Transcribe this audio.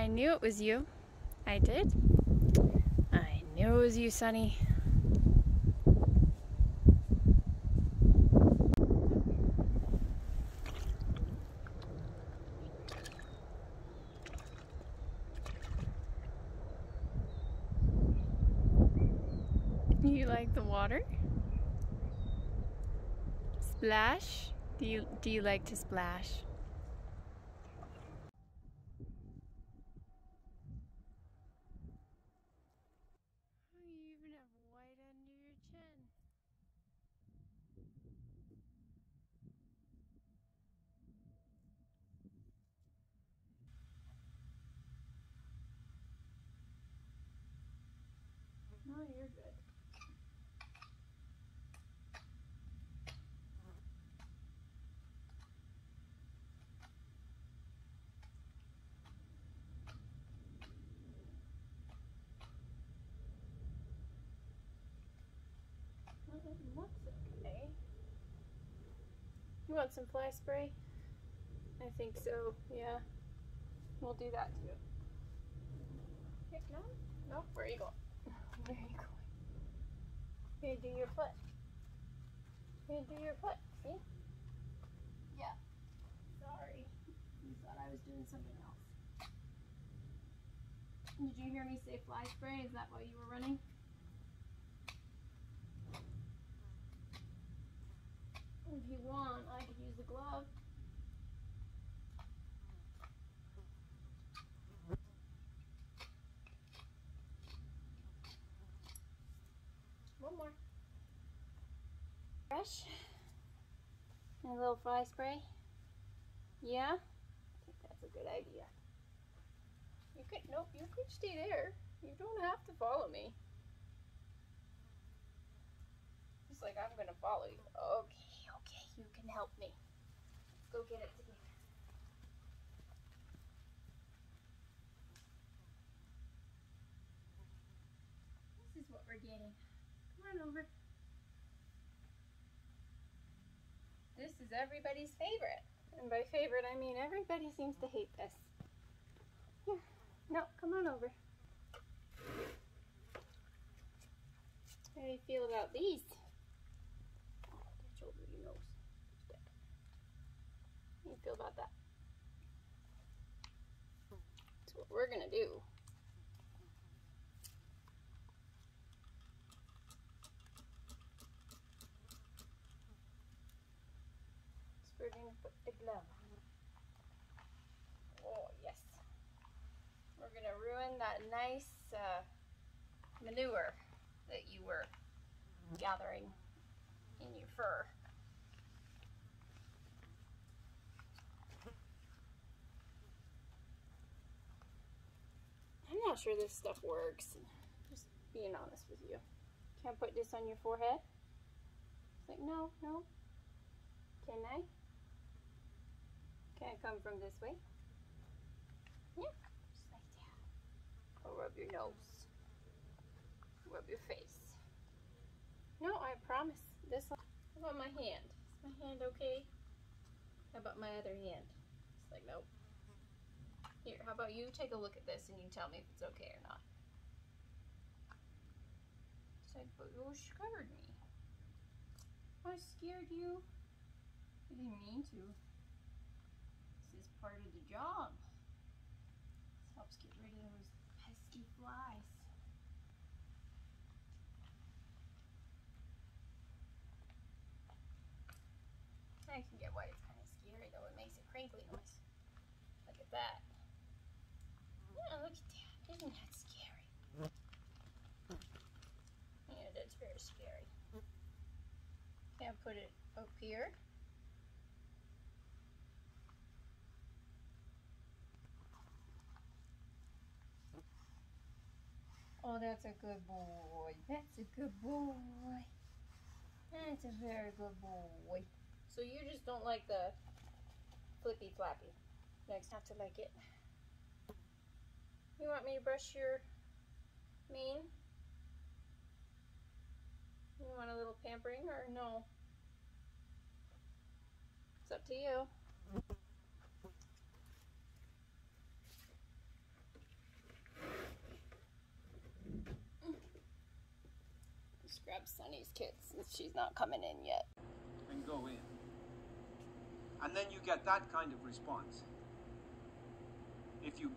I knew it was you. I did. I knew it was you, Sonny. You like the water? Splash? Do you do you like to splash? Oh, you even have white under your chin. No, you're good. Well, it looks okay. You want some fly spray? I think so, yeah. We'll do that too. No? No? Where are you going? Where are you going? Here, do your foot. Here, do your foot. See? Yeah. Sorry. You thought I was doing something else. Did you hear me say fly spray? Is that why you were running? If you want, I could use the glove. One more. Brush. And a little fly spray. Yeah? I think that's a good idea. You could, nope, you could stay there. You don't have to follow me. It's like I'm gonna follow you. Okay, okay, you can help me. Go get it together. This is what we're getting. Come on over. This is everybody's favorite. And by favorite, I mean everybody seems to hate this. Here. No, come on over. How do you feel about these? Touch over your nose. Feel about that? That's what we're gonna do. So we're gonna put the glove. Oh yes. We're gonna ruin that nice uh, manure that you were gathering in your fur. I'm not sure this stuff works. Just being honest with you. Can't put this on your forehead? It's like, no, no. Can I? Can I come from this way? Yeah, just like that. Or rub your nose. Rub your face. No, I promise. This one. How about my hand? Is my hand okay? How about my other hand? It's like, nope. Here, how about you take a look at this and you tell me if it's okay or not. It's like, but you scared me. I scared you. I didn't mean to. This is part of the job. This helps get rid of those pesky flies. I can get why it's kind of scary though. It makes a crinkly noise. Look at that. Yeah, look at that. Isn't that scary? Yeah, that's very scary. Can't put it up here. Oh, that's a good boy. That's a good boy. That's a very good boy. So you just don't like the flippy flappy. Next, have to like it. You want me to brush your mane? You want a little pampering or no? It's up to you. Just grab Sunny's kids since she's not coming in yet. And go in. And then you get that kind of response. If you